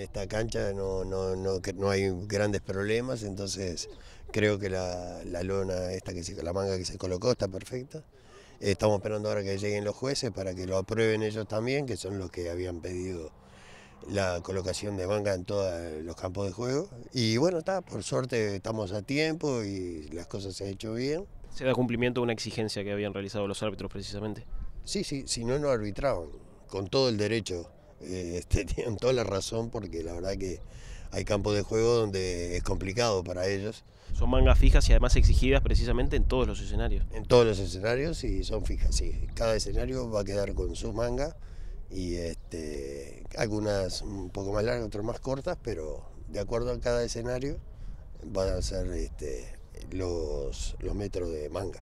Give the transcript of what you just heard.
esta cancha no, no, no, no hay grandes problemas, entonces creo que la, la lona esta que se, la manga que se colocó está perfecta. Estamos esperando ahora que lleguen los jueces para que lo aprueben ellos también, que son los que habían pedido la colocación de manga en todos los campos de juego. Y bueno, está, por suerte estamos a tiempo y las cosas se han hecho bien. Se da cumplimiento a una exigencia que habían realizado los árbitros precisamente. Sí, sí, si no, no arbitraban, con todo el derecho. Este, tienen toda la razón porque la verdad que hay campos de juego donde es complicado para ellos. Son mangas fijas y además exigidas precisamente en todos los escenarios. En todos los escenarios y son fijas, sí. Cada escenario va a quedar con su manga y este, algunas un poco más largas, otras más cortas, pero de acuerdo a cada escenario van a ser este, los, los metros de manga.